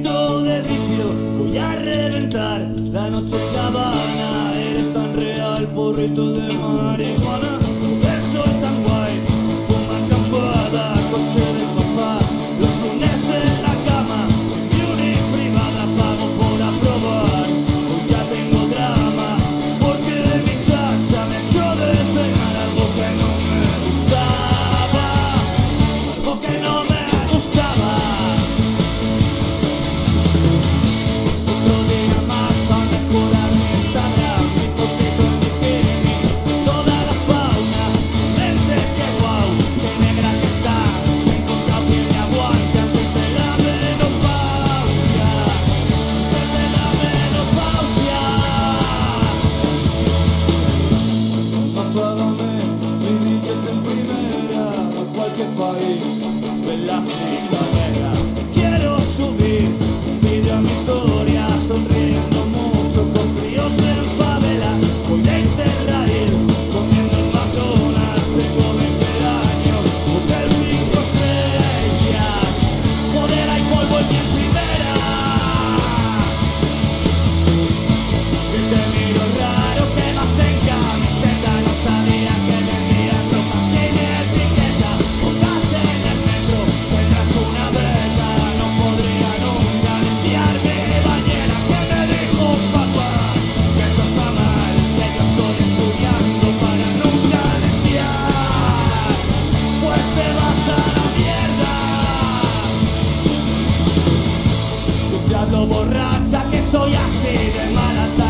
grito de rígido voy a reventar la noche en la Habana. Eres tan real, porrito de marihuana. Paris, laugh l'Afrique. borracha que soy así de mala